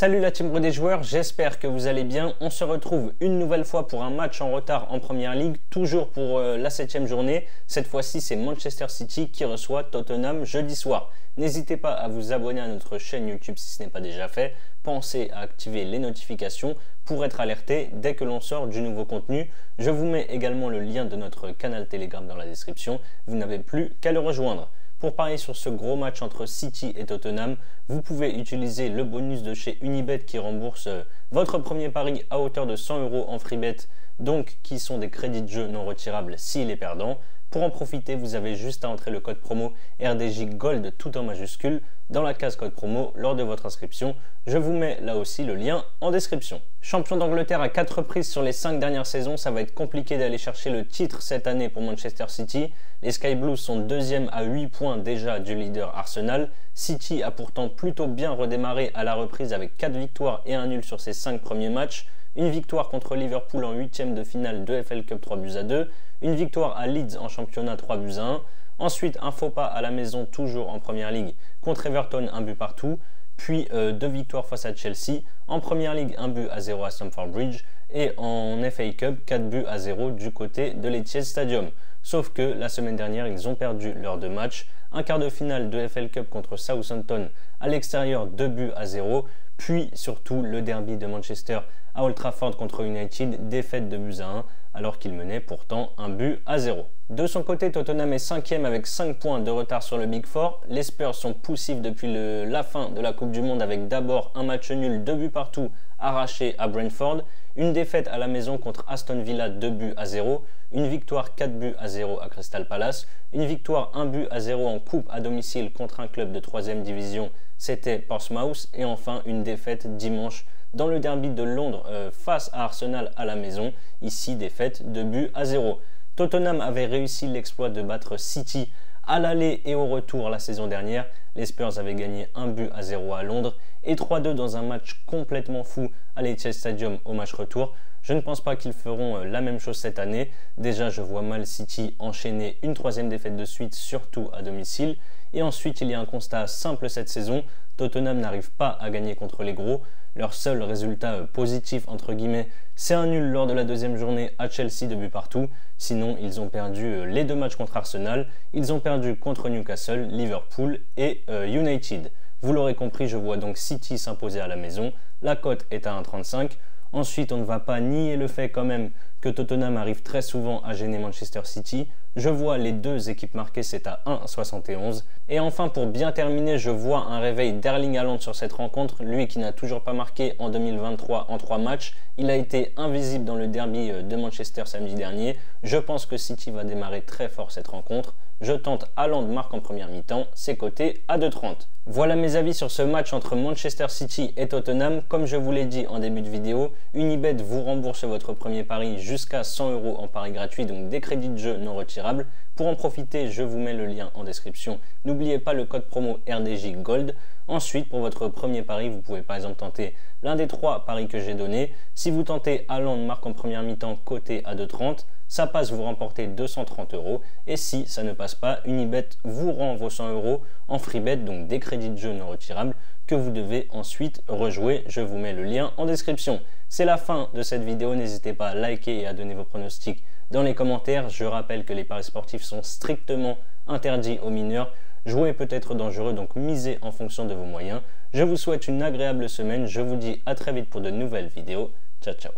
Salut la team des joueurs, j'espère que vous allez bien. On se retrouve une nouvelle fois pour un match en retard en Première Ligue, toujours pour euh, la septième journée. Cette fois-ci, c'est Manchester City qui reçoit Tottenham jeudi soir. N'hésitez pas à vous abonner à notre chaîne YouTube si ce n'est pas déjà fait. Pensez à activer les notifications pour être alerté dès que l'on sort du nouveau contenu. Je vous mets également le lien de notre canal Telegram dans la description. Vous n'avez plus qu'à le rejoindre. Pour parier sur ce gros match entre City et Tottenham, vous pouvez utiliser le bonus de chez Unibet qui rembourse euh, votre premier pari à hauteur de 100 euros en freebet, donc qui sont des crédits de jeu non retirables s'il est perdant. Pour en profiter, vous avez juste à entrer le code promo RDJ Gold tout en majuscule dans la case code promo lors de votre inscription. Je vous mets là aussi le lien en description. Champion d'Angleterre à 4 reprises sur les 5 dernières saisons, ça va être compliqué d'aller chercher le titre cette année pour Manchester City. Les Sky Blues sont deuxième à 8 points déjà du leader Arsenal. City a pourtant plutôt bien redémarré à la reprise avec 4 victoires et un nul sur ses 5 premiers matchs. Une victoire contre Liverpool en huitième de finale de FL Cup 3 buts à 2. Une victoire à Leeds en championnat 3 buts à 1. Ensuite, un faux pas à la maison, toujours en première ligue, contre Everton, un but partout. Puis euh, deux victoires face à Chelsea. En première ligue, un but à 0 à Stamford Bridge. Et en FA Cup, 4 buts à 0 du côté de l'Etihad Stadium. Sauf que la semaine dernière, ils ont perdu leurs deux matchs. Un quart de finale de FL Cup contre Southampton à l'extérieur, 2 buts à 0. Puis surtout le derby de Manchester à Old Trafford contre United, défaite de buts à 1 alors qu'il menait pourtant un but à 0. De son côté, Tottenham est 5 avec 5 points de retard sur le Big Four. Les Spurs sont poussifs depuis la fin de la Coupe du Monde avec d'abord un match nul, 2 buts partout arraché à Brentford, une défaite à la maison contre Aston Villa 2 buts à 0, une victoire 4 buts à 0 à Crystal Palace, une victoire 1 but à 0 en coupe à domicile contre un club de 3 division, c'était Portsmouth, et enfin une défaite dimanche dans le derby de Londres euh, face à Arsenal à la maison, ici défaite de but à 0. Tottenham avait réussi l'exploit de battre City à l'aller et au retour la saison dernière. Les Spurs avaient gagné un but à 0 à Londres et 3-2 dans un match complètement fou à l'Etihad Stadium au match retour. Je ne pense pas qu'ils feront euh, la même chose cette année. Déjà, je vois mal City enchaîner une troisième défaite de suite, surtout à domicile. Et ensuite, il y a un constat simple cette saison. Tottenham n'arrive pas à gagner contre les gros. Leur seul résultat euh, positif, entre guillemets, c'est un nul lors de la deuxième journée à Chelsea de but partout. Sinon, ils ont perdu euh, les deux matchs contre Arsenal. Ils ont perdu contre Newcastle, Liverpool et United. Vous l'aurez compris, je vois donc City s'imposer à la maison. La cote est à 1,35. Ensuite, on ne va pas nier le fait quand même que Tottenham arrive très souvent à gêner Manchester City. Je vois les deux équipes marquées, c'est à 1,71. Et enfin, pour bien terminer, je vois un réveil d'Erling Haaland sur cette rencontre. Lui qui n'a toujours pas marqué en 2023 en 3 matchs. Il a été invisible dans le derby euh, de Manchester samedi dernier. Je pense que City va démarrer très fort cette rencontre. Je tente Haaland marque en première mi-temps, c'est coté à 2,30. Voilà mes avis sur ce match entre Manchester City et Tottenham. Comme je vous l'ai dit en début de vidéo, Unibet vous rembourse votre premier pari jusqu'à 100 euros en pari gratuit, donc des crédits de jeu non retirables. Pour en profiter, je vous mets le lien en description. N'oubliez pas le code promo RDJ Gold. Ensuite, pour votre premier pari, vous pouvez par exemple tenter l'un des trois paris que j'ai donnés. Si vous tentez Haaland marque en première mi-temps coté à 2,30, ça passe, vous remportez 230 euros. Et si ça ne pas, Unibet vous rend vos 100 euros en free bet, donc des crédits de jeu non retirables que vous devez ensuite rejouer. Je vous mets le lien en description. C'est la fin de cette vidéo. N'hésitez pas à liker et à donner vos pronostics dans les commentaires. Je rappelle que les paris sportifs sont strictement interdits aux mineurs. Jouer peut être dangereux, donc misez en fonction de vos moyens. Je vous souhaite une agréable semaine. Je vous dis à très vite pour de nouvelles vidéos. Ciao, ciao.